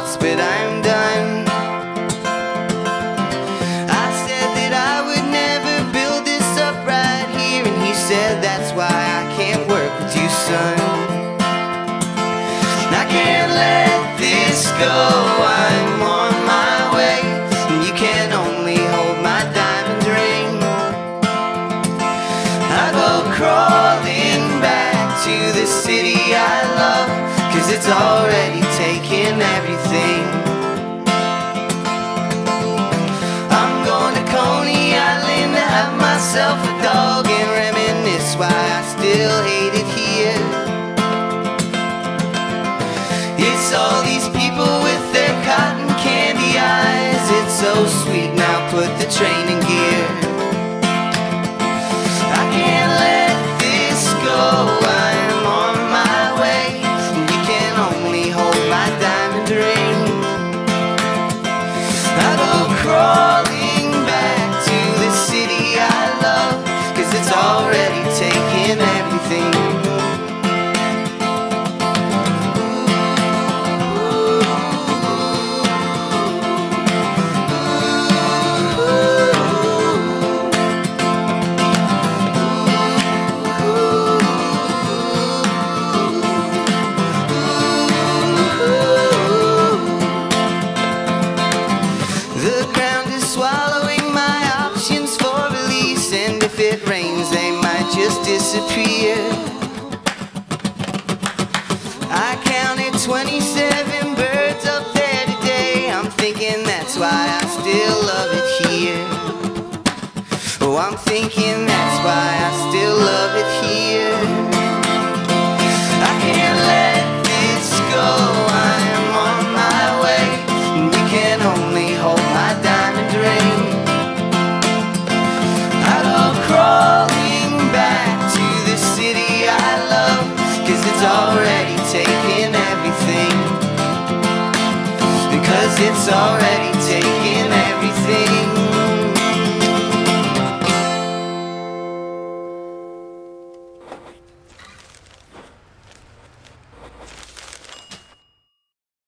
thoughts, but I'm done. I said that I would never build this up right here, and he said that's why I can't work with you, son. I can't let this go, I'm on my way, and you can only hold my diamond ring. I go crawling back to the city I love, cause it's already taken. Myself a dog and reminisce why I still hate it here. It's all these people with their cotton candy eyes. It's so already taken everything. Disappear. I counted 27 birds up there today. I'm thinking that's why I still love it here. Oh, I'm thinking that's why I still love it here. It's already taken